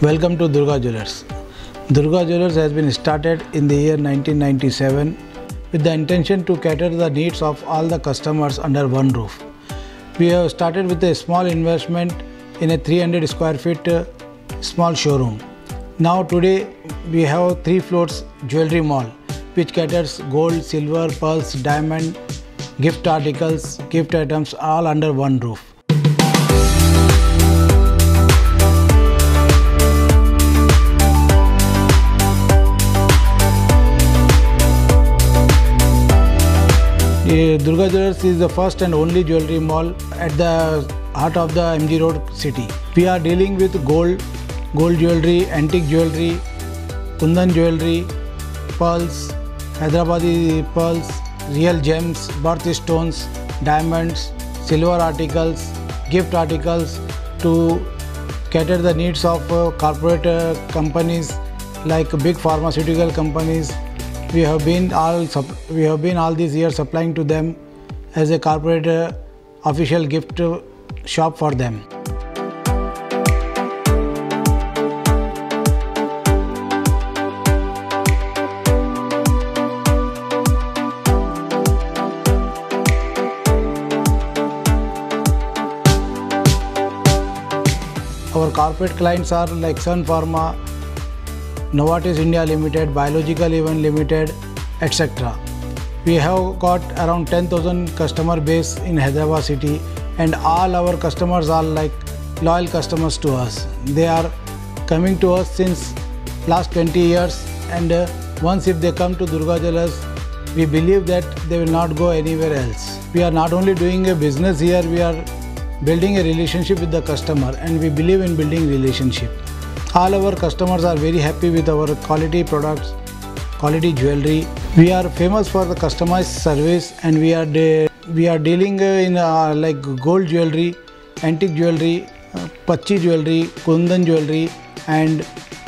Welcome to Durga Jewelers. Durga Jewelers has been started in the year 1997 with the intention to cater the needs of all the customers under one roof. We have started with a small investment in a 300 square feet uh, small showroom. Now today we have three floors jewelry mall which caters gold, silver, pearls, diamond, gift articles, gift items all under one roof. Durga Jewelers is the first and only jewelry mall at the heart of the MG Road city. We are dealing with gold, gold jewelry, antique jewelry, kundan jewelry, pearls, Hyderabadi pearls, real gems, birthstones, diamonds, silver articles, gift articles to cater the needs of uh, corporate uh, companies like big pharmaceutical companies we have been all we have been all these years supplying to them as a corporate uh, official gift shop for them. Our corporate clients are like sun pharma Novartis India Limited, Biological Even Limited, etc. We have got around 10,000 customer base in Hyderabad city and all our customers are like loyal customers to us. They are coming to us since last 20 years and uh, once if they come to Durga Jewelers, we believe that they will not go anywhere else. We are not only doing a business here, we are building a relationship with the customer and we believe in building relationship all our customers are very happy with our quality products quality jewelry. We are famous for the customized service and we are we are dealing uh, in uh, like gold jewelry antique jewelry uh, pachi jewelry kundan jewelry and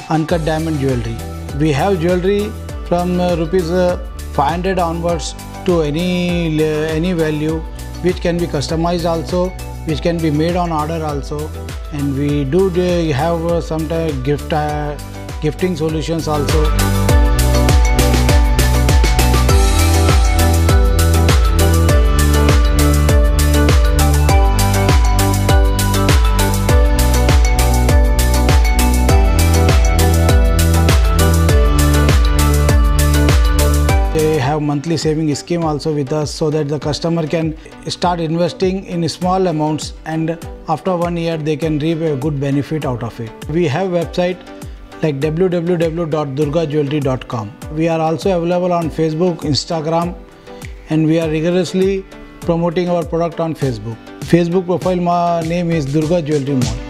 uncut diamond jewelry. We have jewelry from uh, rupees uh, 500 onwards to any any value which can be customized also which can be made on order also. And we do have uh, some gift uh, gifting solutions also have monthly saving scheme also with us so that the customer can start investing in small amounts and after one year they can reap a good benefit out of it. We have website like www.durgajewelry.com we are also available on facebook instagram and we are rigorously promoting our product on facebook. Facebook profile ma name is durga jewelry mall